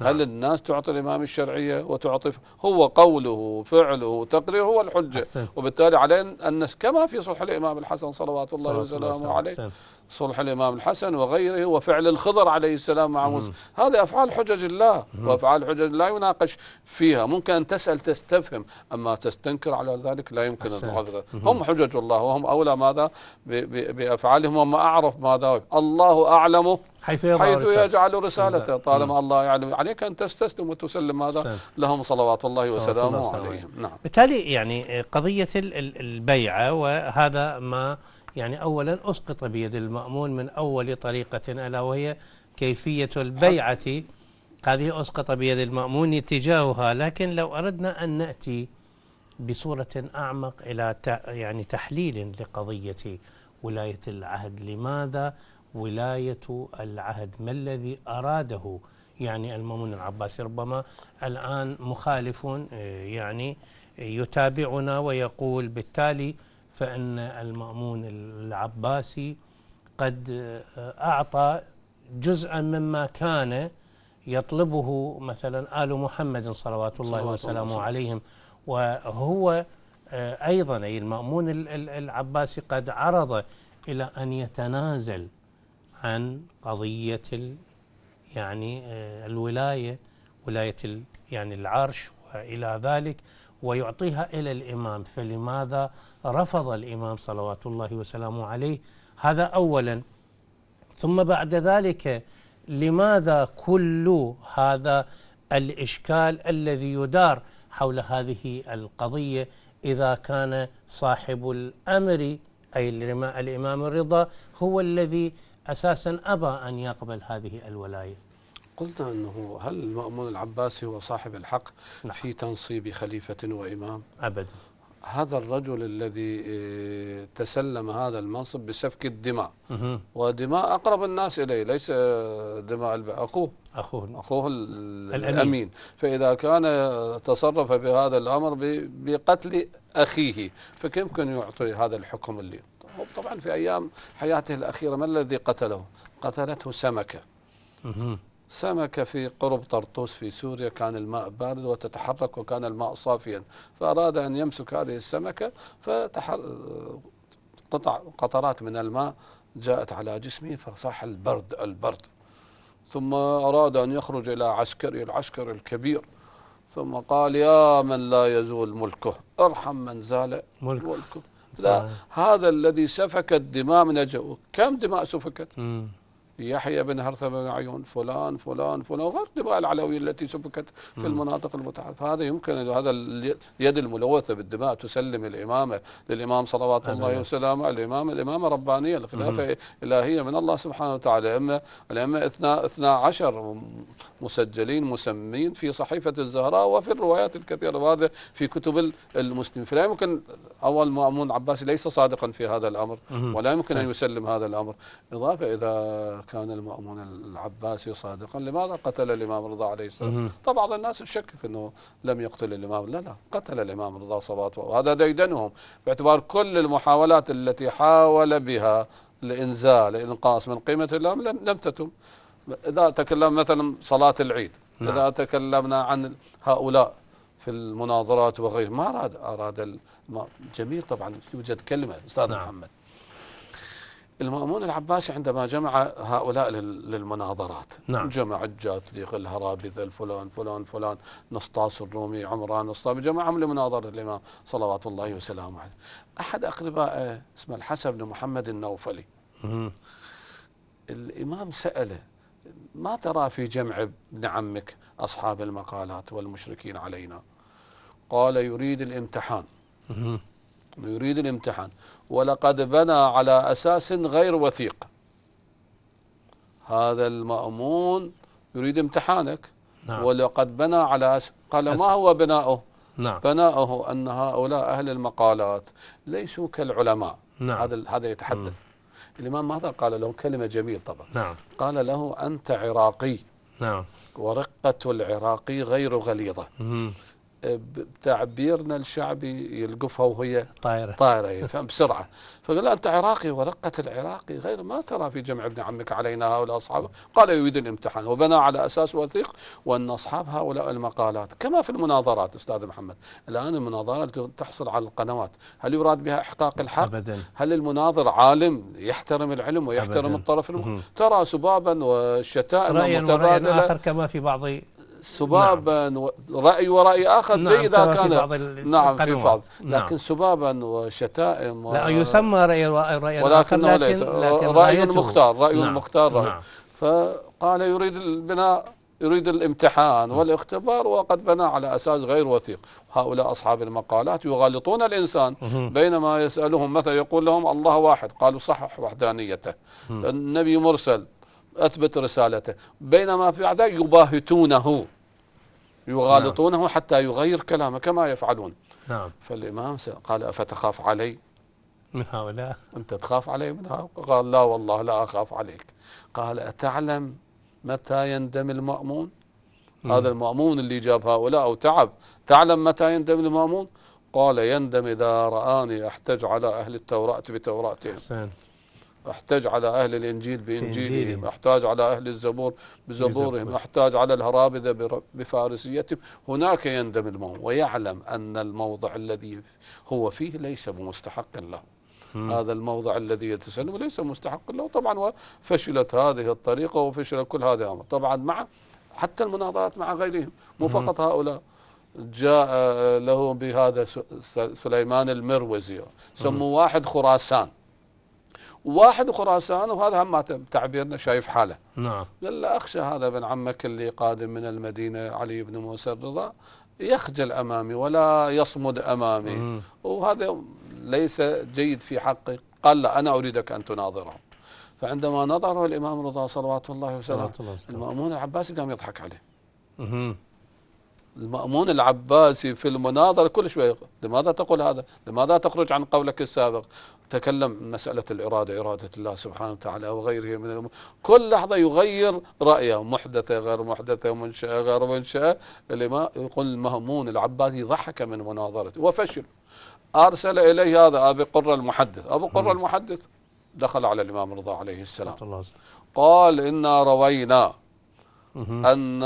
هل. الناس تعطي الإمام الشرعية وتعطي هو قوله فعله تقريره هو الحجة أحسنت. وبالتالي علينا أن كما في صلح الإمام الحسن صلوات الله وسلامه. عليه. صلح الإمام الحسن وغيره وفعل الخضر عليه السلام مع مم. موسى. هذه أفعال حجج الله وأفعال حجج لا يناقش فيها. ممكن أن تسأل تستفهم أما تستنكر على ذلك لا يمكن مم. هم حجج الله وهم أولى ماذا؟ بأفعالهم وما أعرف ماذا؟ الله أعلم حيث حيث رسالة. يجعل رسالته. طالما الله يعلم عليك أن تستسلم وتسلم ماذا؟ أحسنت. لهم صلوات الله وسلامه. عليهم. نعم. بالتالي يعني قضية ال- ال- البيعة وهذا ما يعني أولا أسقط بيد المأمون من أول طريقة ألا وهي كيفية البيعة. هذه أسقط بيد المأمون اتجاهها لكن لو أردنا أن نأتي بصورة أعمق إلى يعني تحليل لقضية ولاية العهد. لماذا ولاية العهد؟ ما الذي أراده؟ يعني المأمون العباسي ربما الآن مخالف يعني يتابعنا ويقول بالتالي فإن المأمون العباسي قد أعطى جزءا مما كان يطلبه مثلا آل محمد صلوات الله وسلامه. عليهم وهو آه، أيضا أي المأمون ال- ال- العباسي قد عرض إلى أن يتنازل عن قضية ال يعني آه، الولاية ولاية يعني العرش وإلى ذلك ويعطيها إلى الإمام فلماذا رفض الإمام صلوات الله وسلامه عليه؟ هذا أولا. ثم بعد ذلك لماذا كل هذا الإشكال الذي يدار حول هذه القضية إذا كان صاحب الأمر أي الإمام- الرضا هو الذي أساسا أبى أن يقبل هذه الولاية؟ قلنا أنه هل المأمون العباسي هو صاحب الحق نعم. في تنصيب خليفة وإمام؟ أبدا. هذا الرجل الذي آه، تسلم هذا المنصب بسفك الدماء. مهم. ودماء أقرب الناس إليه ليس آه، دماء أخوه. أخوه. أخوه ال- الأمين. الأمين. فإذا كان تصرف بهذا الأمر بقتل أخيه فكيف يمكن يعطي هذا الحكم اللي طبعا في أيام حياته الأخيرة ما الذي قتله؟ قتلته سمكة. سمكة في قرب طرطوس في سوريا كان الماء بارد وتتحرك وكان الماء صافيا. فأراد أن يمسك هذه السمكة فتحر قطع قطرات من الماء جاءت على جسمه فصاح البرد البرد. ثم أراد أن يخرج إلى عسكري العسكر الكبير. ثم قال يا من لا يزول ملكه ارحم من زال ملك. ملكه. لا. هذا الذي سفك الدماء من أجله. كم دماء سفكت؟ مم. يحيى بن هرثم بن عيون فلان فلان فلان وغير دماء العلوية التي سفكت في. المناطق المتحف هذا يمكن هذا اليد الملوثة بالدماء تسلم الإمامة للإمام صلوات الله. وسلامه الإمامة الإمامة ربانية الخلافة إلهية من الله سبحانه وتعالى الأئمة الأئمة اثنا, اثنا عشر مسجلين مسمين في صحيفة الزهراء وفي الروايات الكثيرة وهذا في كتب ال- المسلمين فلا يمكن أول مأمون عباسي ليس صادقا في هذا الأمر. ولا يمكن. أن يسلم هذا الأمر إضافة إذا كان المأمون العباسي صادقا لماذا قتل الإمام الرضا عليه السلام. طبعا بعض الناس يشكك أنه لم يقتل الإمام لا لا قتل الإمام الرضا صلوات الله وهذا ديدنهم باعتبار كل المحاولات التي حاول بها لإنزال إنقاص من قيمة الإمام لم, لم تتم إذا تكلم مثلا صلاة العيد نعم. إذا تكلمنا عن هؤلاء في المناظرات وغيره ما أراد أراد الم- جميل طبعا يوجد كلمة أستاذ نعم. محمد المأمون العباسي عندما جمع هؤلاء لل- للمناظرات نعم. جمع الجاثليق الهرابذة الفلان فلان فلان نسطاس الرومي عمران الصابي جمعهم لمناظرة الإمام صلوات الله وسلامه عليه أحد أقربائه اسمه الحسن بن محمد النوفلي مهم. الإمام سأله ما ترى في جمع ابن عمك أصحاب المقالات والمشركين علينا قال يريد الامتحان. يريد الامتحان. ولقد بنى على أساس غير وثيق. هذا المأمون يريد امتحانك. نعم. ولقد بنى على أس... قال أساس. ما هو بناؤه؟ نعم. بناؤه أن هؤلاء أهل المقالات ليسوا كالعلماء. نعم. هذا هذا يتحدث. الإمام ماذا قال له؟ كلمة جميل طبعا. نعم. قال له أنت عراقي. نعم. ورقة العراقي غير غليظة. مهم. بتعبيرنا الشعبي يلقفها وهي طائرة. طائرة يفهم بسرعة. فقال أنت عراقي؟ ورقة العراقي غير ما ترى في جمع ابن عمك علينا هؤلاء أصحابه. قال يريد الامتحان. وبنى على أساس وثيق وأن أصحاب هؤلاء المقالات كما في المناظرات أستاذ محمد. الآن المناظرات تحصل على القنوات. هل يراد بها إحقاق الحق؟ أبدا. هل المناظر عالم يحترم العلم ويحترم أبداً. الطرف الم... ترى سبابا وشتائم رأيا متبادلة. آخر كما في بعض سبابا و... رأي ورأي آخر نعم زي إذا كما في كان بعض نعم في. بعض نعم. لكن سبابا وشتائم و... لا يسمى رأي رأي ولكنه لكن ليس لكن رأي المختار رأي نعم. المختار رأي نعم فقال يريد البناء يريد الامتحان والاختبار وقد بنى على أساس غير وثيق هؤلاء أصحاب المقالات يغالطون الإنسان. بينما يسألهم مثلا يقول لهم الله واحد قالوا صحح وحدانيته. النبي مرسل أثبت رسالته. بينما في أعداء يباهتونه يغالطونه حتى يغير كلامه كما يفعلون. نعم. فالإمام قال أفتخاف علي؟ من هؤلاء؟ أنت تخاف علي منها قال لا والله لا أخاف عليك. قال أتعلم متى يندم المأمون؟ مم. هذا المأمون اللي جاب هؤلاء أو تعب. تعلم متى يندم المأمون؟ قال يندم إذا رآني أحتج على أهل التوراة بتوراتهم أحتاج على أهل الإنجيل بإنجيلهم. أحتاج على أهل الزبور بزبورهم بزبور. أحتاج على الهرابذة بفارسيتهم هناك يندم الموضع ويعلم أن الموضع الذي هو فيه ليس بمستحق له مم. هذا الموضع الذي يتسلم ليس مستحق له طبعا وفشلت هذه الطريقة وفشل كل هذا الأمر طبعا مع حتى المناظرات مع غيرهم مو. فقط هؤلاء جاء آه، له بهذا سليمان المروزي سموه واحد خراسان واحد خراسان وهذا هم تعبيرنا شايف حاله. نعم. قال له أخشى هذا ابن عمك اللي قادم من المدينة علي بن موسى الرضا يخجل أمامي ولا يصمد أمامي. مم. وهذا ليس جيد في حقي قال لا أنا أريدك أن تناظره. فعندما نظره الإمام رضا صلوات الله وسلامه. المأمون العباسي قام يضحك عليه. مهم. المأمون العباسي في المناظرة كل شوية لماذا تقول هذا؟ لماذا تخرج عن قولك السابق؟ تكلم مسألة الإرادة إرادة الله سبحانه وتعالى وغيره من الأمور. كل لحظة يغير رأيه محدثة غير محدثة منشأة غير منشأة ما يقول المهمون العباسي ضحك من مناظرته وفشل. أرسل إليه هذا أبي قرة المحدث. أبو قرة المحدث دخل على الإمام رضا عليه السلام. قال إنا روينا أن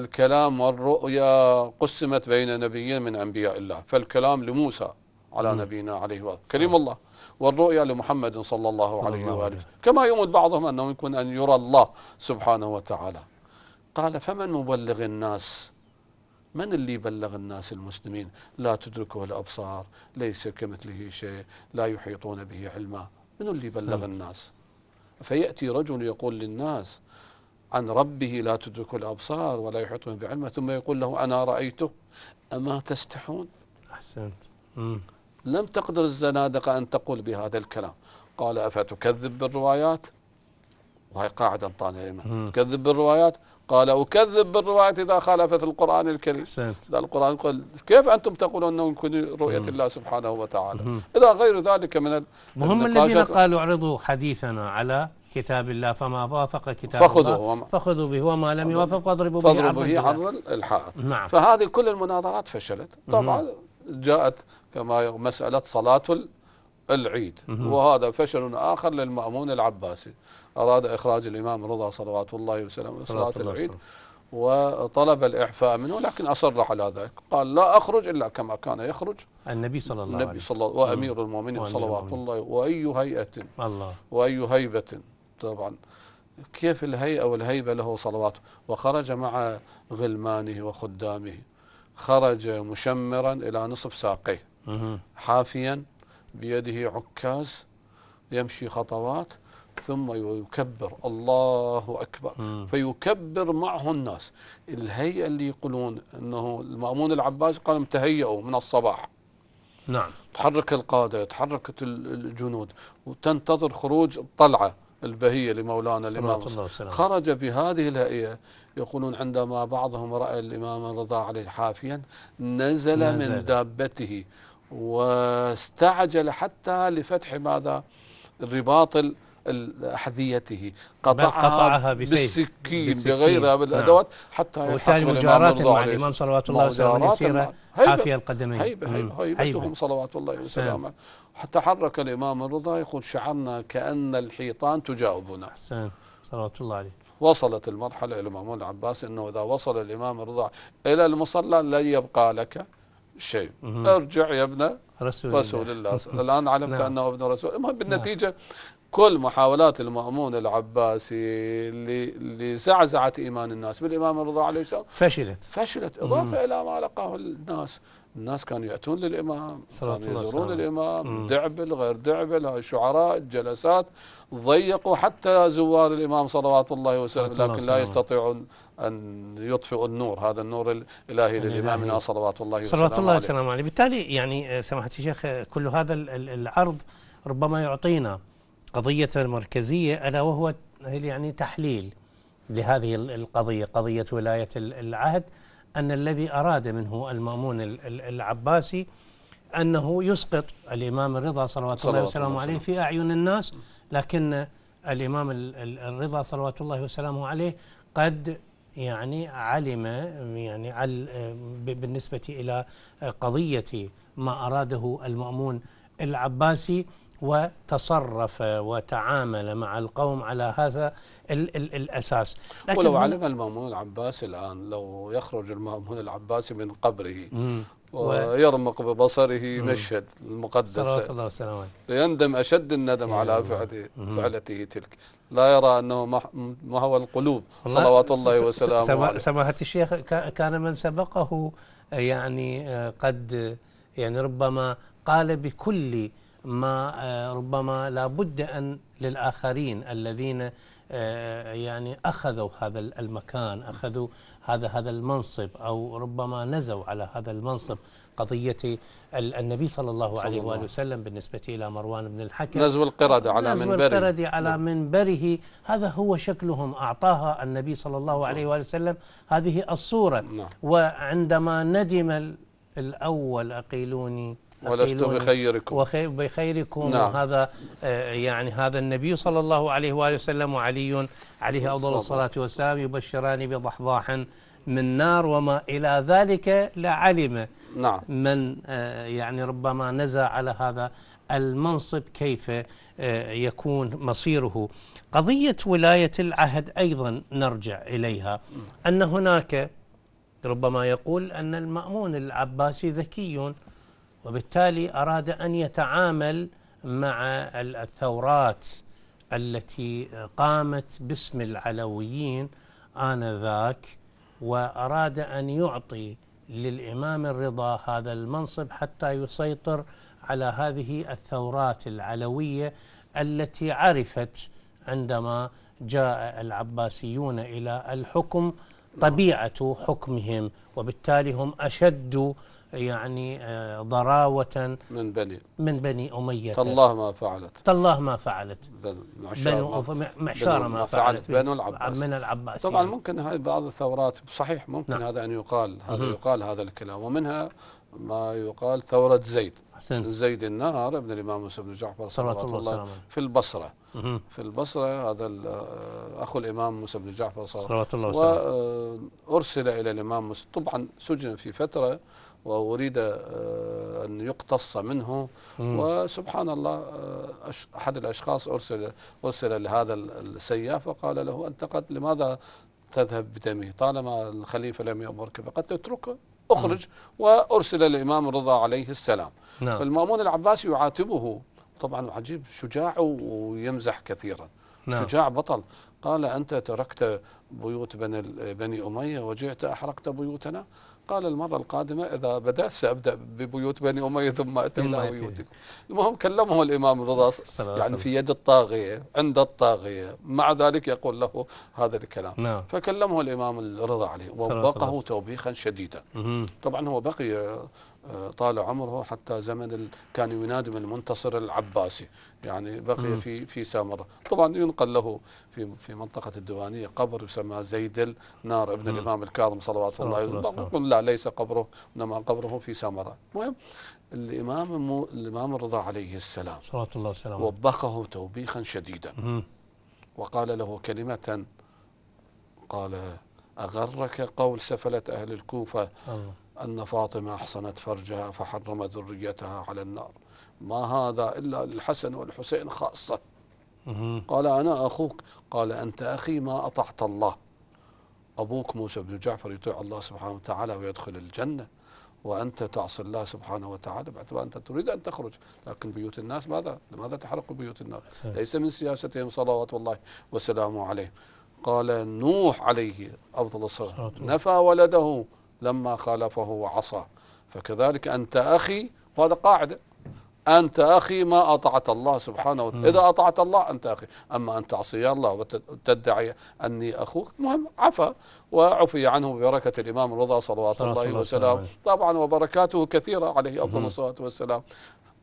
الكلام والرؤيا قسمت بين نبيين من أنبياء الله فالكلام لموسى على نبينا عليه وآله كريم الله والرؤيا لمحمد صلى الله عليه وآله. كما يؤمن بعضهم أنه يمكن أن يرى الله سبحانه وتعالى. قال فمن مبلغ الناس؟ من اللي بلغ الناس المسلمين؟ لا تدركه الأبصار ليس كمثله شيء لا يحيطون به علما. من اللي بلغ الناس؟ فيأتي رجل يقول للناس عن ربه لا تدركه الأبصار ولا يحيطون بعلمه ثم يقول له أنا رأيته أما تستحون. أحسنت. لم تقدر الزنادقة أن تقول بهذا الكلام. قال أفتكذب بالروايات؟ وهي قاعدة طالعة. تكذب بالروايات؟ قال أكذب بالروايات إذا خالفت القرآن الكريم. إذا القرآن يقول كيف أنتم تقولون أنه يمكن رؤية الله سبحانه وتعالى؟ إذا غير ذلك من وهم الذين قالوا اعرضوا حديثنا على كتاب الله فما وافق كتاب فخذوا الله وما فخذوا به وما لم يوافق فاضربوا به فاضربوا به عرض الحائط نعم. فهذه كل المناظرات فشلت. طبعا جاءت كما مسألة صلاة العيد. وهذا فشل آخر للمأمون العباسي. أراد إخراج الإمام رضا صلوات الله وسلامه صلاة العيد وطلب الإعفاء منه لكن أصر على ذلك. قال لا أخرج إلا كما كان يخرج النبي صلى الله صلى الله وأمير المؤمنين صلوات الله. وأي هيئة الله. وأي هيبة. طبعا. كيف الهيئة والهيبة له صلواته؟ وخرج مع غلمانه وخدامه. خرج مشمرا إلى نصف ساقيه. حافيا بيده عكاز يمشي خطوات ثم يكبر. الله أكبر. فيكبر معه الناس. الهيئة اللي يقولون أنه المأمون العباس قال تهيئوا من الصباح. نعم. تحرك القادة تحركت الجنود. وتنتظر خروج الطلعة البهية لمولانا الإمام خرج بهذه الهيئة يقولون عندما بعضهم رأى الإمام الرضا عليه حافيا نزل, نزل. من دابته واستعجل حتى لفتح ماذا؟ الرباط أحذيته قطعها, قطعها بالسكين بغيرها بالأدوات نعم. حتى وبالتالي مجاراة مع الإمام صلوات الله وسلامه يسير حافي القدمين. هيبة هيبة هيبتهم صلوات الله وسلامه. حتى حرك الإمام الرضا يقول شعرنا كأن الحيطان تجاوبنا أحسن صلوات الله عليه. وصلت المرحلة إلى الإمام العباس أنه إذا وصل الإمام الرضا إلى المصلى لن يبقى لك شيء. ارجع يا ابن رسول, رسول الله, الله. الآن علمت نعم. أنه ابن رسول المهم بالنتيجة نعم. كل محاولات المأمون العباسي لزعزعة إيمان الناس. بالإمام الرضا عليه السلام. فشلت. فشلت. إضافة إلى ما لقاه الناس. الناس كانوا يأتون للإمام كانوا يزورون الإمام. دعبل غير دعبل شعراء جلسات ضيقوا حتى زوار الإمام صلوات الله وسلم لكن لا يستطيعون أن يطفئوا النور. هذا النور الإلهي للإمامنا صلوات الله وسلم صلوات الله وسلامه عليه. بالتالي يعني سماحة الشيخ كل هذا العرض ربما يعطينا قضية مركزية ألا وهو يعني تحليل لهذه القضية قضية ولاية العهد أن الذي أراد منه المأمون العباسي أنه يسقط الإمام الرضا صلوات الله وسلامه عليه في أعين الناس لكن الإمام الرضا صلوات الله وسلامه عليه قد يعني علم يعني بالنسبة إلى قضية ما أراده المأمون العباسي وتصرف وتعامل مع القوم على هذا ال ال الأساس. لكن ولو علم المأمون العباسي الآن لو يخرج المأمون العباسي من قبره ويرمق ببصره مشهد المقدس. صلوات الله وسلامه يندم أشد الندم على فعله فعلته تلك. لا يرى أنه ما هو القلوب. صلوات الله وسلامه سماحة الشيخ كان من سبقه يعني قد يعني ربما قال بكل ما آه، ربما لا بد أن للآخرين الذين آه، يعني أخذوا هذا المكان أخذوا هذا هذا المنصب أو ربما نزوا على هذا المنصب قضية النبي صلى الله عليه وآله وسلم بالنسبة إلى مروان بن الحكم. نزو القردة على نزو منبره. القردة على منبره. هذا هو شكلهم أعطاها النبي صلى الله عليه وآله وسلم هذه الصورة. نعم. وعندما ندم ال- الأول أقيلوني ولست بخيركم. وخير بخيركم. نعم. وهذا آه، يعني هذا النبي صلى الله عليه وآله وسلم وعلي عليه أفضل الصلاة والسلام يبشران بضحضاح من نار وما إلى ذلك لعلم نعم. من آه، يعني ربما نزع على هذا المنصب كيف آه، يكون مصيره. قضية ولاية العهد أيضا نرجع إليها. أن هناك ربما يقول أن المأمون العباسي ذكي. وبالتالي أراد أن يتعامل مع ال- الثورات التي قامت باسم العلويين آنذاك وأراد أن يعطي للإمام الرضا هذا المنصب حتى يسيطر على هذه الثورات العلوية التي عرفت عندما جاء العباسيون إلى الحكم طبيعة حكمهم وبالتالي هم أشد يعني آه، ضراوة من بني. من بني أمية. تالله ما فعلت. تالله ما فعلت. بنو معشار بنو ما- ما فعلت. بنو العباس. من العباس طبعا ممكن هاي بعض الثورات صحيح ممكن نعم. هذا أن يقال هذا. يقال هذا الكلام. ومنها ما يقال ثورة زيد. أحسنت زيد النار ابن الإمام موسى بن جعفر صلوات الله الله وسلامه في البصرة. في البصرة هذا آه، أخو الإمام موسى بن جعفر صلى الله الله وسلامه وأرسل إلى الإمام مسلم طبعا سجن في فترة وأريد آه، أن يقتص منه. وسبحان الله آه، أحد الأشخاص أرسل أرسل لهذا ال- السياف وقال له أنت قد لماذا تذهب بدمه؟ طالما الخليفة لم يأمرك بقتله اتركه أخرج. وأرسل الإمام الرضا عليه السلام. نعم. المأمون العباسي يعاتبه. طبعا عجيب شجاع ويمزح كثيرا. نعم. شجاع بطل. قال أنت تركت بيوت بني, بني أمية وجئت أحرقت بيوتنا قال المرة القادمة إذا بدأت سأبدأ ببيوت بني أمية ثم أتي إلى. بيوتكم المهم كلمه الإمام الرضا صلوات يعني. في يد الطاغية عند الطاغية مع ذلك يقول له هذا الكلام نعم فكلمه الإمام الرضا عليه ووبقه. توبيخا شديدا. طبعا هو بقي طال عمره حتى زمن ال... كان ينادم المنتصر العباسي يعني بقي مم. في في سامره طبعا ينقل له في في منطقة الديوانية قبر يسمى زيد النار ابن مم. الإمام الكاظم صلوات الله عليه. يقول لا ليس قبره إنما قبره في سامره المهم الإمام مو... الإمام الرضا عليه السلام صلوات الله وسلامه وبخه توبيخا شديدا مهم. وقال له كلمة قال أغرك قول سفلة أهل الكوفة الله أن فاطمة أحصنت فرجها فحرم ذريتها على النار. ما هذا إلا للحسن والحسين خاصة. قال أنا أخوك. قال أنت أخي ما أطعت الله. أبوك موسى بن جعفر يطيع الله سبحانه وتعالى ويدخل الجنة. وأنت تعصي الله سبحانه وتعالى باعتبار أنت تريد أن تخرج. لكن بيوت الناس ماذا؟ لماذا تحرق بيوت الناس. ليس من سياستهم صلوات الله وسلامه عليه. قال نوح عليه أفضل الصلاة. نفى ولده. لما خالفه وعصى فكذلك أنت أخي وهذا قاعدة أنت أخي ما أطعت الله سبحانه. وتعالى إذا أطعت الله أنت أخي أما أن تعصي الله وت- وتدعي أني أخوك مهم عفا وعفي عنه ببركة الإمام الرضا صلوات الله الله وسلامه وسلامه. طبعا وبركاته كثيرة عليه أفضل. الصلاة والسلام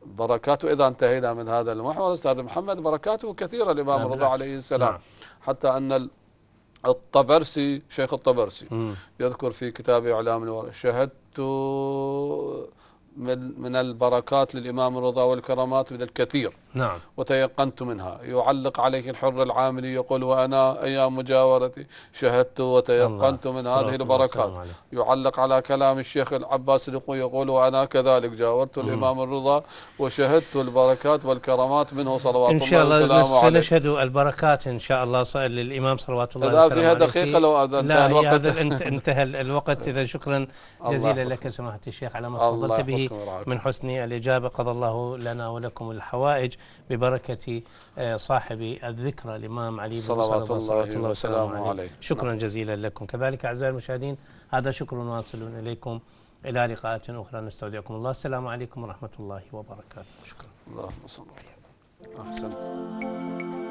بركاته إذا انتهينا من هذا المحور أستاذ محمد بركاته كثيرة الإمام الرضا. عليه السلام نعم. حتى أن الطبرسي شيخ الطبرسي مم. يذكر في كتاب إعلام الورى شهدت من من البركات للإمام الرضا والكرامات من الكثير نعم. وتيقنت منها. يعلق عليه الحر العاملي يقول وأنا أيام مجاورتي شهدت وتيقنت. من هذه البركات. يعلق على كلام الشيخ العباس القوي يقول وأنا كذلك جاورت. الإمام الرضا وشهدت البركات والكرامات منه صلوات إن شاء الله سنشهد البركات إن شاء الله للإمام صلوات الله وسلامه فيها عليه. دقيقة في- لو انتهى لا الوقت. هذا انت- انتهى الوقت إذا شكرا جزيلا لك. سماحة الشيخ على ما تفضلت به. من حسن الإجابة. قضى الله لنا ولكم الحوائج. ببركة آه، صاحب الذكرى الإمام علي بن صلوات صلوات الله الله وسلامه عليه. عليه. شكرا جزيلا لكم. كذلك أعزائي المشاهدين هذا شكر واصل إليكم. إلى لقاءات أخرى. نستودعكم الله. السلام عليكم ورحمة الله وبركاته. شكرا. اللهم صل على أحسنت.